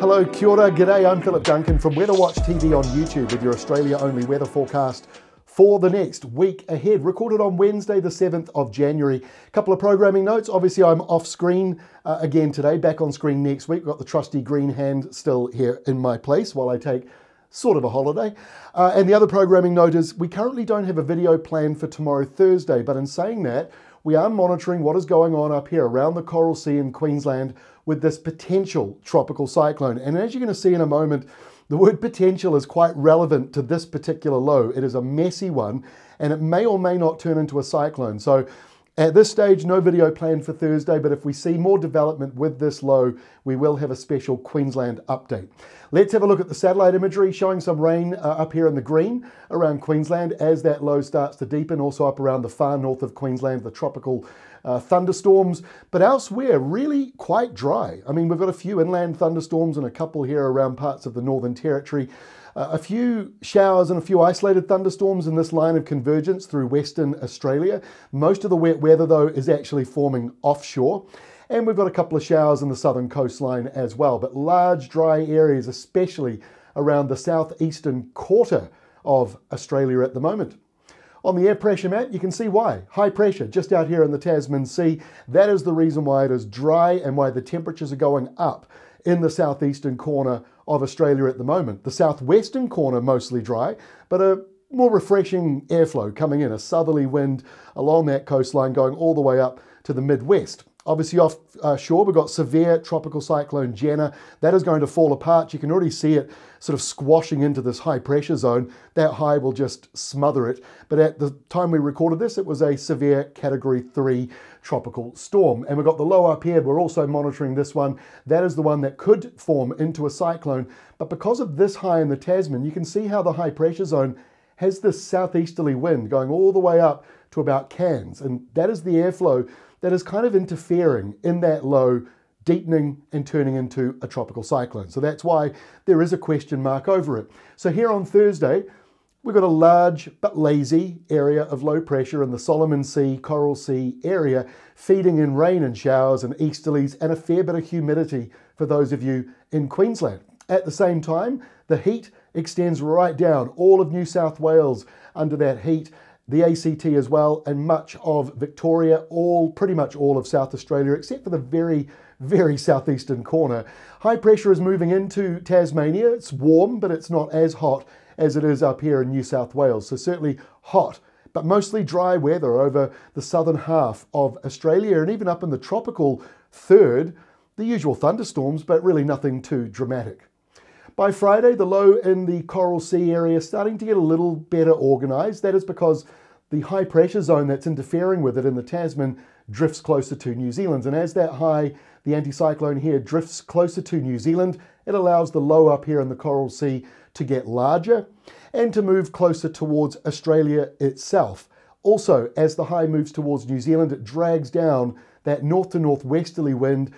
Hello, kia ora, g'day. I'm Philip Duncan from Weather Watch TV on YouTube with your Australia only weather forecast for the next week ahead. Recorded on Wednesday, the 7th of January. A couple of programming notes. Obviously, I'm off screen uh, again today, back on screen next week. Got the trusty green hand still here in my place while I take sort of a holiday. Uh, and the other programming note is we currently don't have a video planned for tomorrow, Thursday, but in saying that, we are monitoring what is going on up here around the Coral Sea in Queensland with this potential tropical cyclone. And as you're going to see in a moment, the word potential is quite relevant to this particular low. It is a messy one and it may or may not turn into a cyclone. So at this stage, no video planned for Thursday, but if we see more development with this low, we will have a special Queensland update. Let's have a look at the satellite imagery showing some rain uh, up here in the green around Queensland as that low starts to deepen, also up around the far north of Queensland, the tropical uh, thunderstorms, but elsewhere, really quite dry. I mean, we've got a few inland thunderstorms and a couple here around parts of the Northern Territory. A few showers and a few isolated thunderstorms in this line of convergence through Western Australia. Most of the wet weather, though, is actually forming offshore. And we've got a couple of showers in the southern coastline as well, but large dry areas, especially around the southeastern quarter of Australia at the moment. On the air pressure map, you can see why. High pressure just out here in the Tasman Sea. That is the reason why it is dry and why the temperatures are going up in the southeastern corner of Australia at the moment. The southwestern corner mostly dry, but a more refreshing airflow coming in, a southerly wind along that coastline going all the way up to the Midwest. Obviously offshore, uh, we've got severe tropical cyclone Jenna. That is going to fall apart. You can already see it sort of squashing into this high pressure zone. That high will just smother it. But at the time we recorded this, it was a severe category three tropical storm. And we've got the low up here. We're also monitoring this one. That is the one that could form into a cyclone. But because of this high in the Tasman, you can see how the high pressure zone has this southeasterly wind going all the way up to about Cairns. And that is the airflow that is kind of interfering in that low, deepening and turning into a tropical cyclone. So that's why there is a question mark over it. So here on Thursday, we've got a large but lazy area of low pressure in the Solomon Sea, Coral Sea area, feeding in rain and showers and easterlies and a fair bit of humidity for those of you in Queensland. At the same time, the heat extends right down all of New South Wales under that heat the ACT as well, and much of Victoria, all pretty much all of South Australia, except for the very, very southeastern corner. High pressure is moving into Tasmania. It's warm, but it's not as hot as it is up here in New South Wales. So certainly hot, but mostly dry weather over the southern half of Australia and even up in the tropical third, the usual thunderstorms, but really nothing too dramatic. By Friday, the low in the Coral Sea area is starting to get a little better organised. That is because the high pressure zone that's interfering with it in the Tasman drifts closer to New Zealand. And as that high, the anticyclone here, drifts closer to New Zealand, it allows the low up here in the Coral Sea to get larger and to move closer towards Australia itself. Also, as the high moves towards New Zealand, it drags down that north to northwesterly wind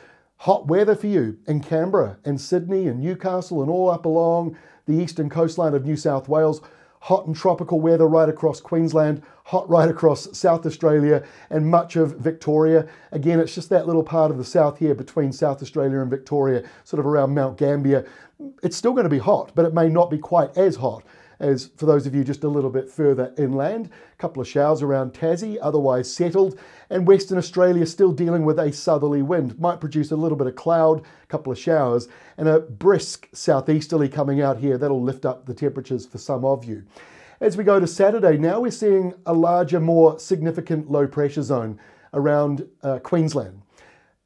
Hot weather for you in Canberra and Sydney and Newcastle and all up along the eastern coastline of New South Wales. Hot and tropical weather right across Queensland, hot right across South Australia and much of Victoria. Again, it's just that little part of the south here between South Australia and Victoria, sort of around Mount Gambier. It's still going to be hot, but it may not be quite as hot as for those of you just a little bit further inland. A couple of showers around Tassie, otherwise settled. And Western Australia still dealing with a southerly wind. Might produce a little bit of cloud, a couple of showers, and a brisk southeasterly coming out here. That'll lift up the temperatures for some of you. As we go to Saturday, now we're seeing a larger, more significant low pressure zone around uh, Queensland.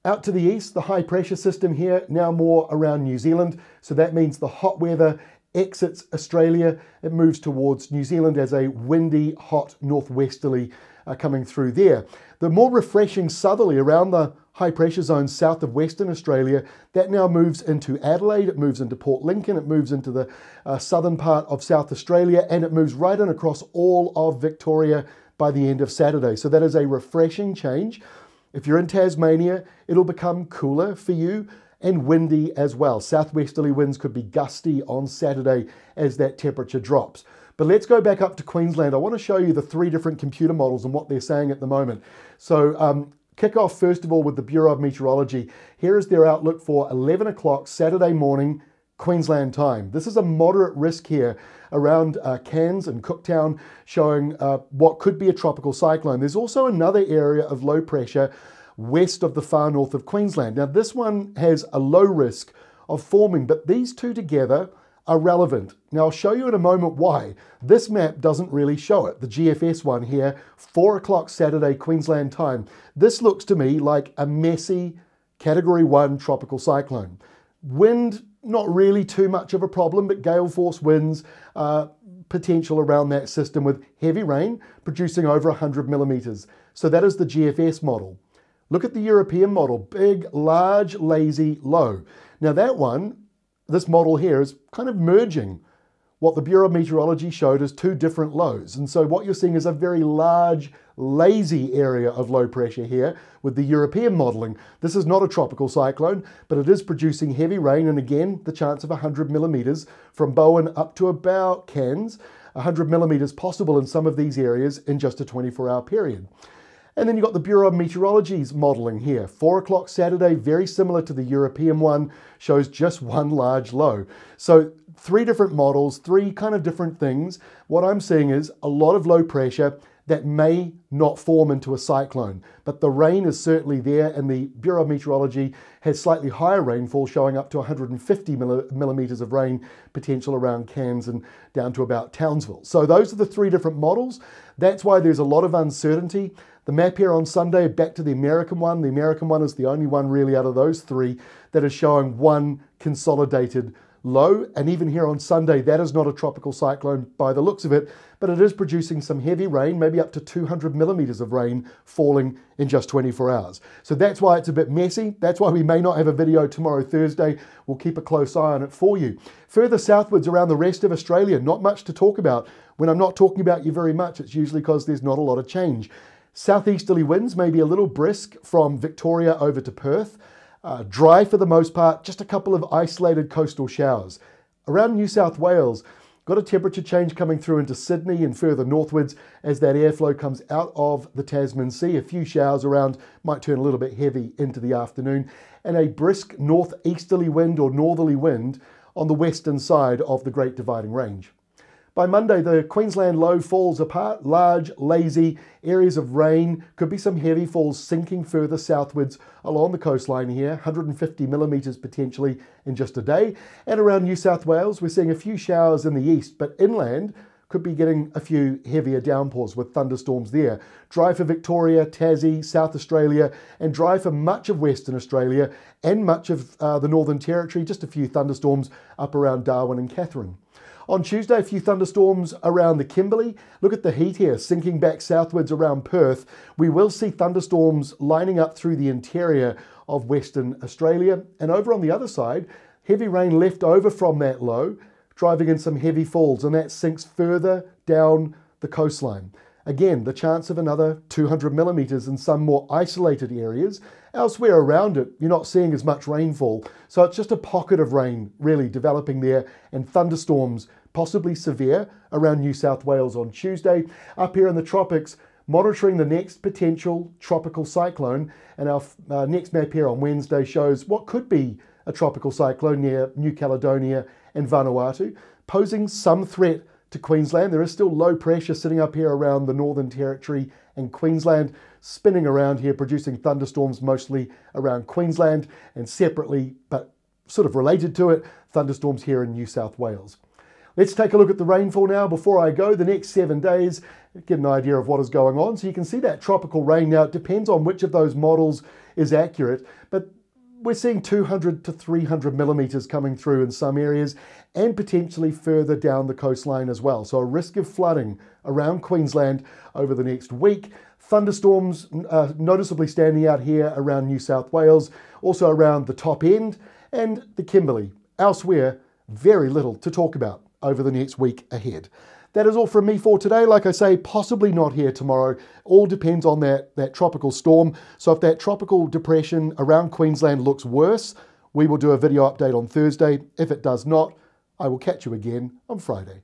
Out to the east, the high pressure system here, now more around New Zealand. So that means the hot weather exits Australia. It moves towards New Zealand as a windy, hot northwesterly uh, coming through there. The more refreshing southerly around the high pressure zone south of Western Australia, that now moves into Adelaide, it moves into Port Lincoln, it moves into the uh, southern part of South Australia, and it moves right in across all of Victoria by the end of Saturday. So that is a refreshing change. If you're in Tasmania, it'll become cooler for you and windy as well. Southwesterly winds could be gusty on Saturday as that temperature drops. But let's go back up to Queensland. I want to show you the three different computer models and what they're saying at the moment. So um, Kick off first of all with the Bureau of Meteorology. Here is their outlook for 11 o'clock Saturday morning, Queensland time. This is a moderate risk here around uh, Cairns and Cooktown, showing uh, what could be a tropical cyclone. There's also another area of low pressure west of the far north of Queensland. Now, this one has a low risk of forming, but these two together are relevant. Now I'll show you in a moment why. This map doesn't really show it. The GFS one here, 4 o'clock Saturday Queensland time. This looks to me like a messy Category 1 tropical cyclone. Wind, not really too much of a problem, but gale force winds, uh, potential around that system with heavy rain producing over 100 millimetres. So that is the GFS model. Look at the European model, big, large, lazy, low. Now that one this model here is kind of merging what the Bureau of Meteorology showed as two different lows. And so what you're seeing is a very large, lazy area of low pressure here with the European modelling. This is not a tropical cyclone, but it is producing heavy rain and again, the chance of 100 millimetres from Bowen up to about Cairns. 100 millimetres possible in some of these areas in just a 24 hour period. And then you've got the Bureau of Meteorology's modelling here. Four o'clock Saturday, very similar to the European one, shows just one large low. So three different models, three kind of different things. What I'm seeing is a lot of low pressure that may not form into a cyclone. But the rain is certainly there, and the Bureau of Meteorology has slightly higher rainfall, showing up to 150 millimetres of rain potential around Cairns and down to about Townsville. So those are the three different models. That's why there's a lot of uncertainty. The map here on Sunday, back to the American one. The American one is the only one really out of those three that is showing one consolidated low. And even here on Sunday, that is not a tropical cyclone by the looks of it, but it is producing some heavy rain, maybe up to 200 millimeters of rain falling in just 24 hours. So that's why it's a bit messy. That's why we may not have a video tomorrow, Thursday. We'll keep a close eye on it for you. Further southwards around the rest of Australia, not much to talk about. When I'm not talking about you very much, it's usually because there's not a lot of change. Southeasterly winds may be a little brisk from Victoria over to Perth. Uh, dry for the most part, just a couple of isolated coastal showers. Around New South Wales, got a temperature change coming through into Sydney and further northwards as that airflow comes out of the Tasman Sea. A few showers around might turn a little bit heavy into the afternoon, and a brisk northeasterly wind or northerly wind on the western side of the Great Dividing Range. By Monday, the Queensland low falls apart, large, lazy areas of rain. Could be some heavy falls sinking further southwards along the coastline here, 150 millimetres potentially in just a day. And around New South Wales, we're seeing a few showers in the east, but inland, could be getting a few heavier downpours with thunderstorms there. Dry for Victoria, Tassie, South Australia, and dry for much of Western Australia and much of uh, the Northern Territory. Just a few thunderstorms up around Darwin and Katherine. On Tuesday, a few thunderstorms around the Kimberley. Look at the heat here, sinking back southwards around Perth. We will see thunderstorms lining up through the interior of Western Australia. And over on the other side, heavy rain left over from that low, driving in some heavy falls, and that sinks further down the coastline. Again, the chance of another 200 millimetres in some more isolated areas. Elsewhere around it, you're not seeing as much rainfall. So it's just a pocket of rain really developing there and thunderstorms, possibly severe, around New South Wales on Tuesday. Up here in the tropics, monitoring the next potential tropical cyclone. And our uh, next map here on Wednesday shows what could be a tropical cyclone near New Caledonia and Vanuatu, posing some threat to Queensland. There is still low pressure sitting up here around the Northern Territory and Queensland, spinning around here, producing thunderstorms mostly around Queensland, and separately, but sort of related to it, thunderstorms here in New South Wales. Let's take a look at the rainfall now before I go. The next seven days, get an idea of what is going on. So you can see that tropical rain now. It depends on which of those models is accurate, but we're seeing 200 to 300 millimetres coming through in some areas and potentially further down the coastline as well. So a risk of flooding around Queensland over the next week. Thunderstorms uh, noticeably standing out here around New South Wales, also around the top end and the Kimberley. Elsewhere, very little to talk about over the next week ahead. That is all from me for today. Like I say, possibly not here tomorrow. All depends on that, that tropical storm. So if that tropical depression around Queensland looks worse, we will do a video update on Thursday. If it does not, I will catch you again on Friday.